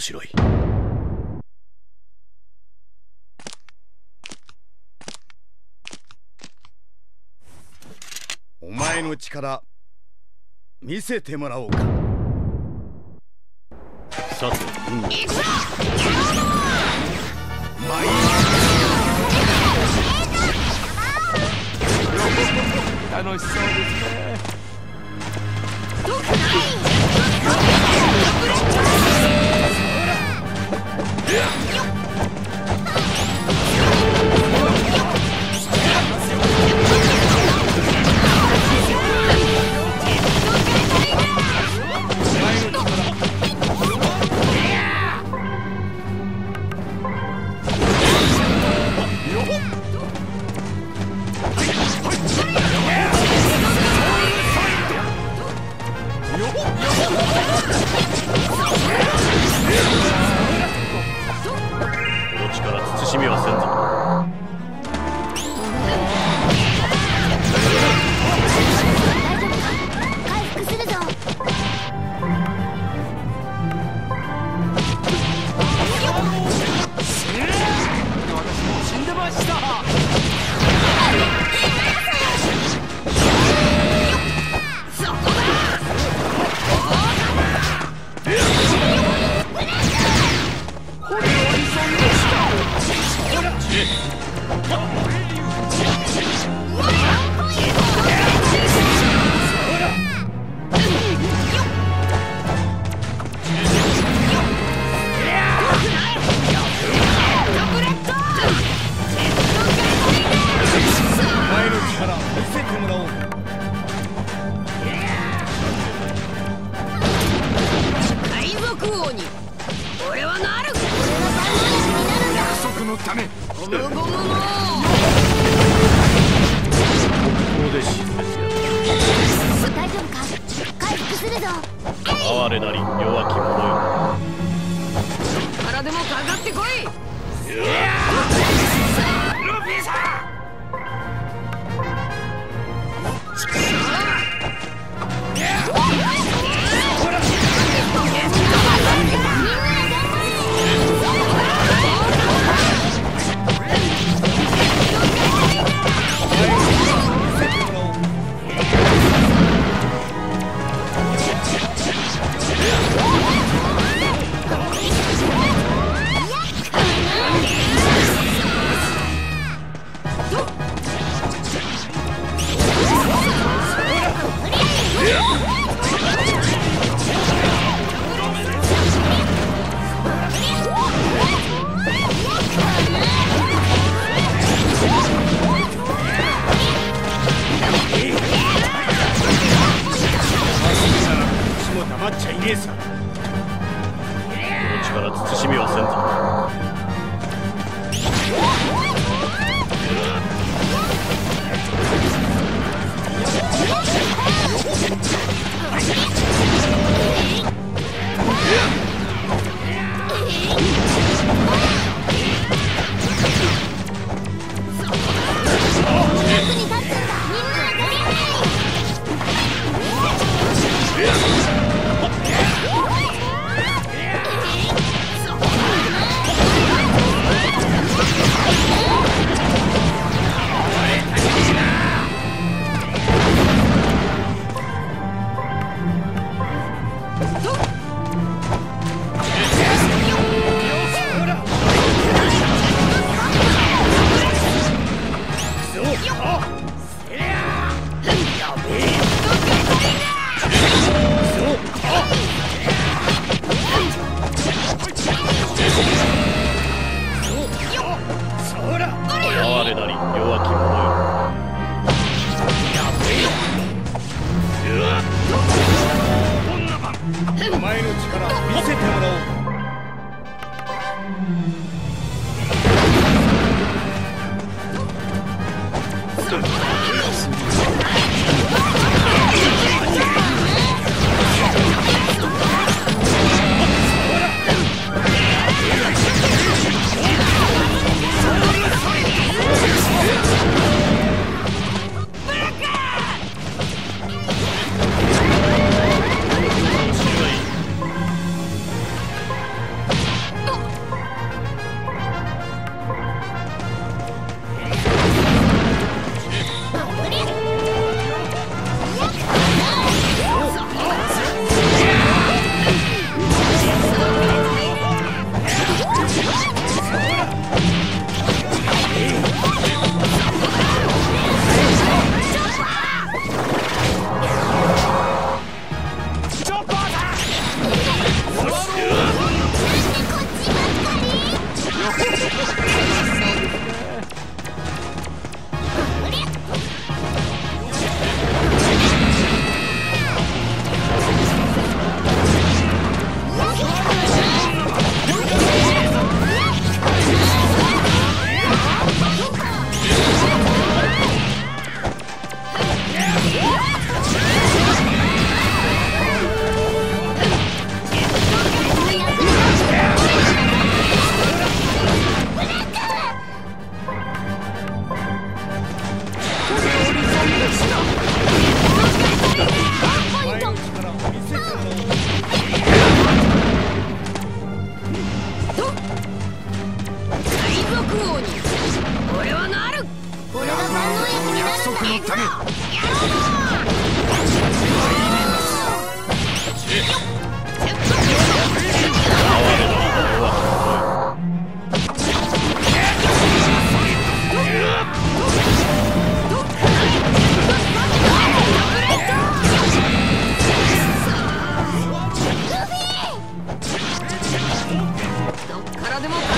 面白い。お前の力見せてもらおうか。さて、うん、行くぞ。楽しそうですねれし大丈夫か回復するぞ哀れなり弱き者よでもかかってこいルフィさんお前の力見せてもらおう。しろでも